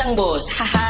ganteng bos. Haha.